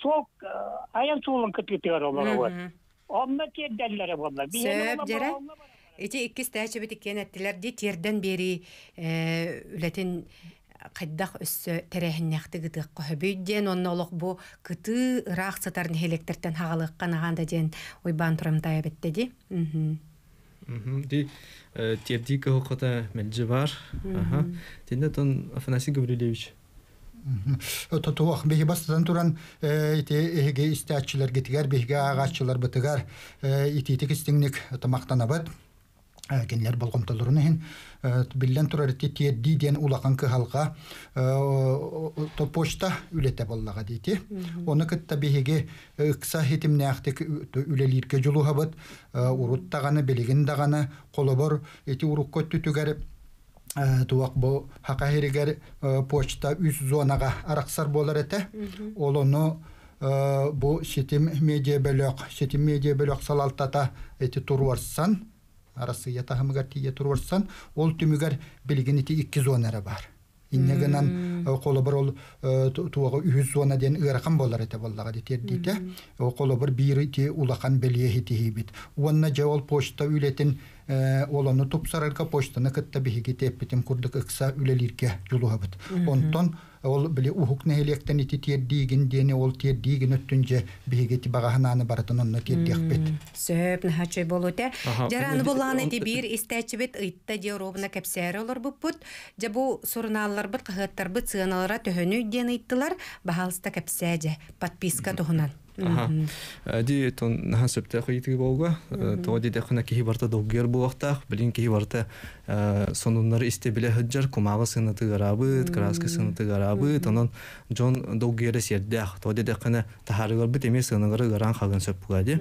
G: суок аян суулун кытытыгар олорот онна кедделлери болла
A: Сөп, жере? Эти икки стачы бит иккен әттелер ди терден бери үлетин қайдақ өссө тәрәһиннәхти гытык көһөбүйден онно олох бу кыты ыраак сатарын хелектертен хагалыккан аганда ден ойбан турам тая беттеди.
D: Ди э, терди кохота мэлжи бар. Аха. Тинде тон Афанасий Гаврилевич.
E: Тотуах беги бастан туран ити эге истәчиләр гитигәр беге агачылар бытыгар ити ити кистиңник тамактанабыт. Кенлер болгомтолорун хин биллен турар ити тиедди ден улакан кыхалга то почта үлете боллага дити. Оны кытта беге ыкса үлелирке жулухабыт уруттаганы белеген даганы колобор ити урукко түтүгәр туак бу хакахиригер почта үз зонага араксар болар эте. Олону бу сетим медиа бөлөк сетим медиа бөлөк салалтата эти турварсан арасыя тахымыгар тие турварсан. Ол түмүгер билген ити икки зонара бар. Иннегенан колобор ол туага үз зона ден ыракан болар эте боллага дитер дите. Колобор бир ити улахан белие хитихибит уонна же ол почта үлетин олону тупсарарга почтаны кытта биһиги теппитим курдук ыкса үлелирке жулуhabыт онтон ол биле ухук нехелектен ити тиердиигин диэни ол тиердиигин өттүнже биһиги ти багаханааны баратын онно тиердиахпит
A: Сөп нахачой болуте.
D: Аха,
A: Жараны
D: эди-
A: болланы
D: он-
A: ди бир истәчибет ыйтта ди робна кепсәре олар буппут. Жа бу сурналлар бит кахыттар бит сыналара төһөнү ден ыйттылар. Бахалста кепсәҗе подписка тухунан.
D: Э, Ди тон наха сөптә хыйтыгы болга. То ди дәхнә ки барта доггер буактак, билин ки барта сонуннары исте биле хәҗҗәр кумага сынаты гарабы, краска сынаты гарабы, тонон Джон доггер сердәх. То ди дәхнә тахарыгар бит эмес сыныгары гаран хаган сөп бугади.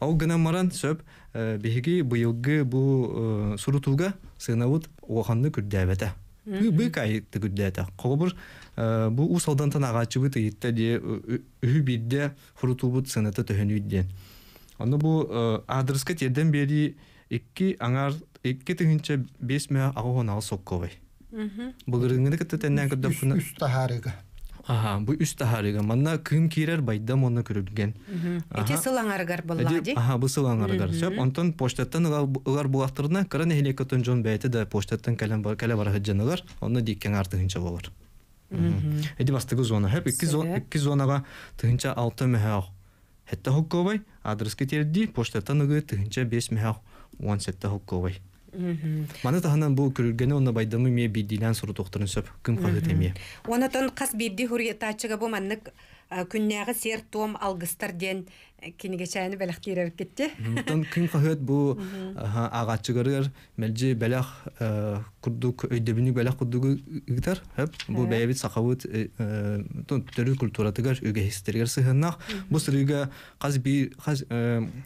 D: Ал гына маран сөп биһиги быйылгы бу сурутуга сынавут ооханны күрдәбәтә. Бу бу кай тигүдәтә. Кобур бу ус алдан агачы бит итте де үһү бидде хурутубут сынаты төһөнүдден. Аны бу адреска терден бери икки аңар икки тыгынча 5 мә агон ал сокковай. Бугырынгы кытты теннән кырда куна.
E: үс тахарыга
D: Аха, бу үс тахарыга манна кым кирер байда моны көрүлгән.
A: Эти сылаңаргар боллади.
D: Аха, бу сылаңаргар. Сөп, онтон поштаттан ыгар булактырына кыран хелекотон жон бәйте да поштаттан калам бар кале бар хаҗаныгар, аны диккен артыгынча булыр. Эди бастыгы зона. Хеп 2 зона 2 зонага тыгынча 6 мәһәк. Хәтта хукковай адреска терди поштаттан ыгы тыгынча 5 мәһәк 17 хукковай. Маны таханан бу көрүлгәне онна байдамы ме бидилән тоқтырын сөп кым хагы теме.
A: Онотон кас бирди хуриятачыга бу маннык күннәгы сер том алгыстар ден киниге чаяны белехтире кетти.
D: Тон кым хагыт бу агачыгырыр мелҗи белах курдук өйдөбүнү белах курдугу ыгтар хеп бу бәябит сахавыт тон төрү культуратыгар үгө хистергер сыгыннак бу сырыга каз би каз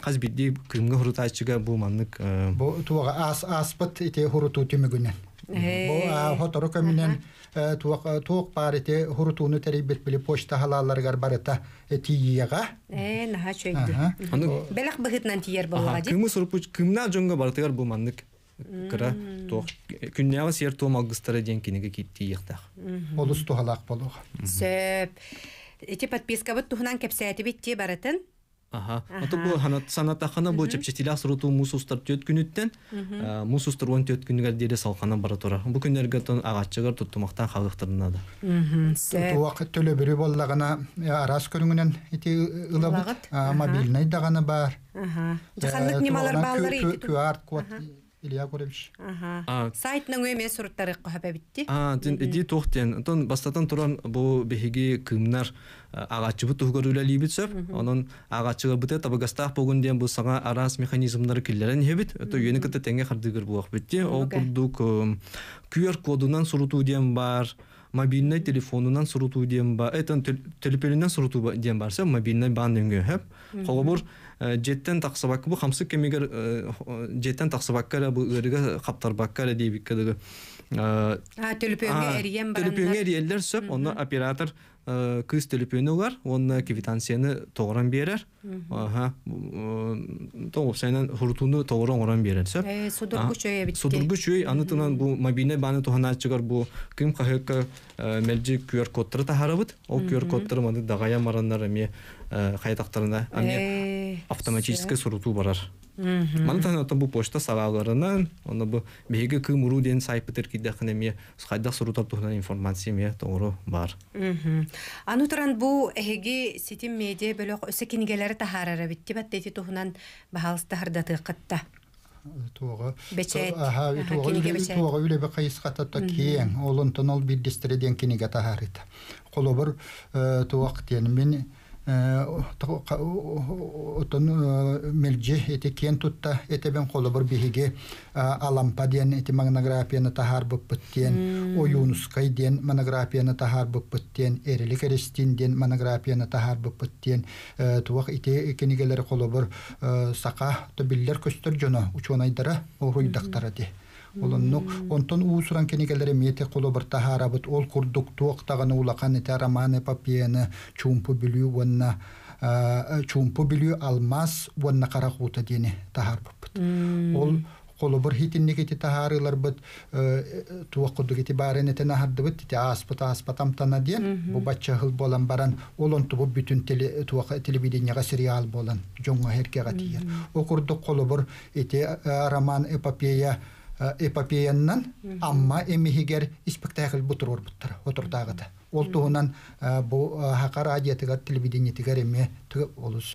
D: каз бидди кымга хурутачыга бу маннык
E: бу туага ас аспыт ити хуруту түмүгүнен бу хотору көмүнен туак туак бар ити хурутуну терибет били почта халаларгар барыта тиияга
A: Э, наха чөйдү.
D: аны
A: Белех быгытнан тиер
D: Аха,
A: боллади.
D: кымы сурпуч кымна жонга бартыгар бу маннык кыра тох күннәгә сер том алгыстары ден кинеге китти яктак.
E: олус тухалак болуга
A: Сөп. Эти подписка бут тухунан кепсәти битти баратын.
D: Аха. Ото бу ханат санатахана бу чепчетилах суруту мусустар төт күнүттен мусустар он төт күнгөр дере салкана бара тора. Бу күннәргә тон агаччыгар туттумактан халыктырына да.
A: Сөп.
E: Туак төлө бүрү боллагана арас көрүнгүнен ити ылабыт. А, Мобильный даганы бар.
A: Аха. Жаханнык немалар баллары ити.
E: QR код Илья Гуревич.
A: Аха.
D: А,
A: Сайтның өме суруттары кохапа битти.
D: А, тен иди тохтен. Тон бастатан туран бу беһиги кымнар тугар үлелибит сөп. Онун агаччыга бите табагастах бүгүн ден бу сага арас механизмнары киллерен хебит. Ото йөне кете теңге хардыгыр буак битти. Ол курдук QR кодунан суруту ден бар. Мобильный телефонунан суруту ден бар. Этон телефонунан суруту ба- ден барса мобильный бан өңгө хеп. Холобур жеттен таксабак бу хамсы кемигер э, жеттен таксабакка бу ырыга каптарбакка дейбик кедеге.
A: А, төлөпөнгө эриен барандар.
D: Телепөңе эриелдер сөп, онна оператор э, кыз телепөңе бар, онна квитанцияны тоғран берер. Аха, тоғып сайнан хуртуну тоғран оран берер сөп.
A: Э, судургу чөйө битти.
D: Судургу чөй, анытынан бу мобильный баны тухана чыгар бу ким кахыка мелжи QR кодтары тахарабыт. Ол QR кодтары маны дагая мараннар эме кайтактарына аме
A: Э,
D: автоматически суруту барар. Мантан ото бу почта сагаларынан, оны бу беге кым уру ден сайпытыр кидахне ме скайда сурутар тухна информация ме бар.
A: Аны туран бу эһиги ситим медиа бөлөк өсө кинигелери тахарара битти баттети тухунан бахалыста хардаты кытта.
E: Туога.
A: Бечет.
E: Аха,
A: Аха,
E: туога
A: киниге
E: үле
A: бечет.
E: туога үле бе кайыската та киен. Олонтон ол биддистереден киниге тахарыта. Колобор туак отон мелже эти кен тутта этебен колобор биһиге алампа диен эти монографияны тахар быппыттен оюнускай диен монографияны тахар быппыттен эрили керестин диен монографияны тахар быппыттен туак ите кенигелер колобор сака то биллер көстөр жона учонайдара оруйдактара ди. Олоннук. Онтон уусуран кенигелери мете колобор тахарабыт ол курдук туоктаганы улакан ите романы папияны чумпу билүү вонна чумпу билүү алмаз вонна каракуута диени тахарбыппыт ол колобор хитиннигити тахарылар быт туоккудугити бааренетен ахардыбыт тити аспыт аспатамтана диен бу бачча хыл болан баран олонту бу бүтүн телевиденияга сериал болан жоңго херкега тиер окурдук колобор ити роман эпопея эпопеяннан амма эмихигер спектакль бутурур буттар отурдагыта ол туһунан бу хака радиотыгар телевидениетигер эме олус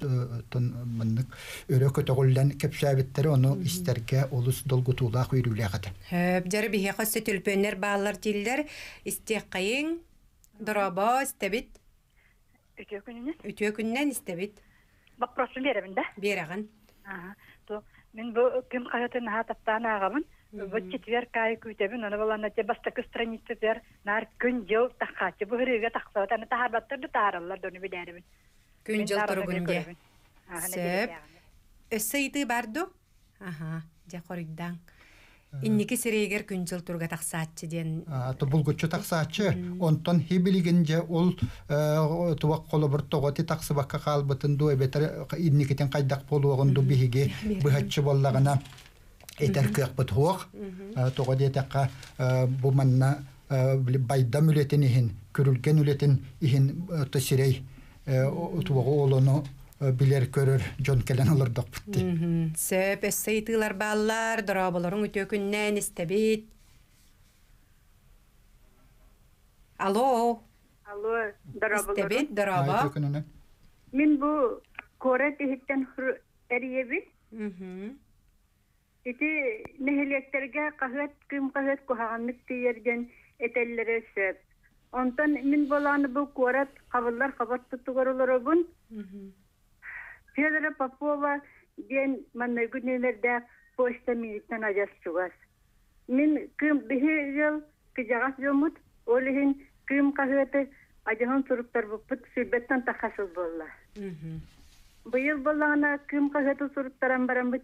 E: тон мыннык өрө көтөгүллен кепсәбиттери ону истерге олус
A: Хөп жары биһи хоссы төлпөннер баалар тиллер истек кайын дробо истебит
H: Үтө күнүнү
A: үтө күннен истебит
H: вопросу беремин да.
A: бераган.
H: Ага. То мен бу ким кайатын ха таптан агамын. Бу четверг кай күтебин, аны балана те бастакы страница бер нар күн жыл тахачы бу хырыга тахса таны тахарбаттырды таараллар дону билерим.
A: Күн жыл тургунде. Сөп. Өссөйты барду? Аха, жа корыйдан. Инники сирейгер күн жыл турга таксаатчы ден.
E: аты булгуччу таксаачы онтон хибилигинже ол туак колобур тоготи таксыбакка каалбытын ду эбетер инникитен кайдак болуогун ду биһиги быхаччы этер кыакпыт хуок тогоди этекка бу манна байдам үлетин ихин күрүлген үлетин ихин тосирей туогу олону билер көрөр жон келен олордок бутти.
A: Сөп өссөйтылар баллар, дроболорун үтө күннен истебит. Алло,
H: Алло, дарабылар.
A: истебит.
E: Айтөкүнүнө.
H: Мен бу коре тихиттен эриебит. Ити нехилектерге кахет кым кахет кухаганнык тиерден этеллере сөп. Онтон мен боланы бу корет кабыллар кабат тутугарыларыбын.
A: Мгм.
H: Федора Попова ден манна күнелердә почта минуттан ажас чугас. Мин кым бихе жыл кыжагас жомут, олихин кым кахеты ажахан суруптар буппут сүрбеттан тахасыл болла. Быйыл боллағына кым кахеты суруптаран барамбыт,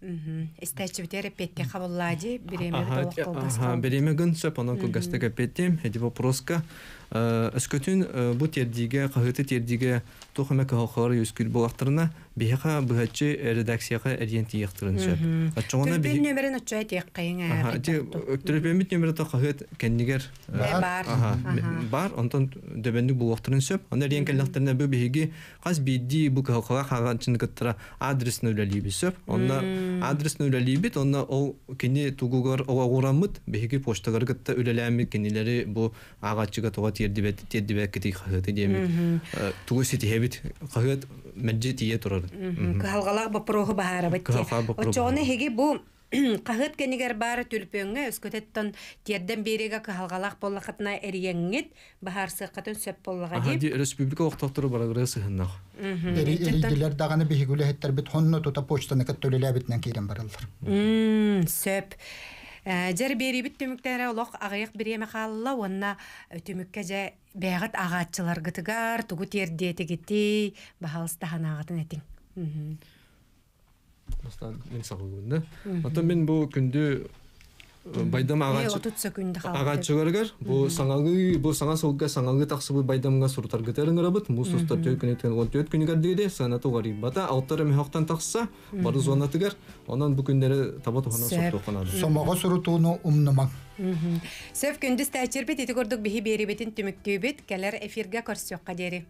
A: Истәчүтер петте
D: береме гын сөп, кәпеттем, әді вопроска. Бұ тердиге, қағыты тердиге бұхатчы редакцияға әрен тияқтырын сөп.
A: Нөмерін отчуай тек қайын
D: Аха, өктөрөпемит нөмірі та қағыт кәндігер
A: бар.
D: Бар, онтон дөбендік бұлақтырын сөп. Онда рен кәлләқтеріне бу беге қаз бидди бу кыттыра адрес нөләлейбі сөп. Онда адрес нөләлейбіт, онда ол кені тугугар оға урамыт, беге поштагар кытта өлеләмі кенелері бу ағатчыға тоға тердибет тердибет кети қағыты демит. Тугу сети хебит қағыт мәджи тие
A: бапроғы баһара битте.
D: Кыһалгалак бапроғы
A: Очоны хеги бу Кахыт кенигер бары түлпөңө өскөтеттон терден береге кыһалгалак боллакытына эрияңет бахар сыккатын сөп дип.
D: ди республика оқтақтыры барагыры сыхыннақ.
E: Эрийдилер даганы бихигүле хеттер бит хонно тута почтаны көттөлеле битнен кирен барылар.
A: Мм, сөп. Э, Жер бери бит түмүктәре олох агаяк биреме халла онна түмүккә же бәгат агатчылар гытыгар тугу тердети гити бахалста ханагатын этиң.
D: Бастан мен сағылығын да. Ата мен бұл күнді байдам
A: Э,
D: ағачы
A: отут секунд халла.
D: ағачыгаргар бұл саңағы бұл саңа солга саңағы тақсы бұл байдамға суртар гытерин рабыт бұл сустар төт күнетен ол төт күнігер деде сана тугари бата алттары мехоқтан тақса бары зонатыгар онан бұл күндері таба тухана соқты оқанады.
E: Сомого сурутууну умнумаң.
A: Сөп күндүс тәчирбит ити көрдүк биһи берибетин түмүктүүбүт. Келер эфирге көрсөкка дери.